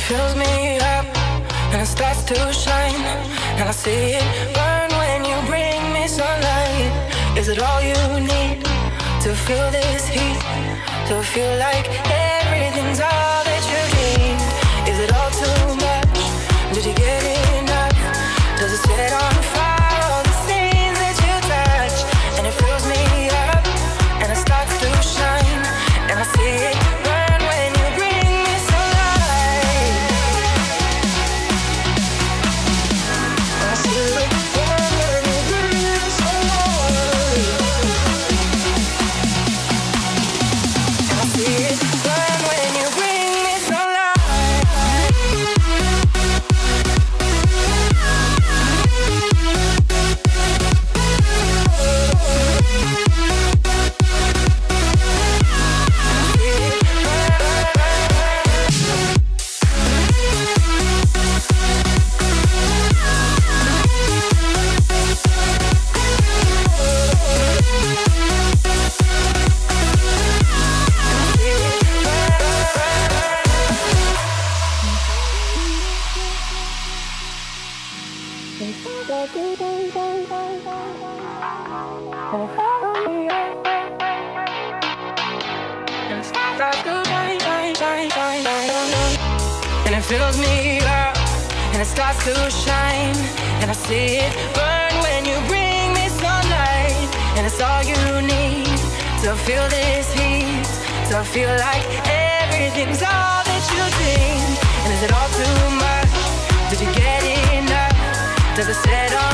fills me up and it starts to shine. And I see it burn when you bring me sunlight. Is it all you need to feel this heat? To feel like everything's all And it fills me up and it starts to shine. And I see it burn when you bring me sunlight. And it's all you need to feel this heat, to feel like everything's all that you dream. And is it all too much? Did you get enough? Does it set on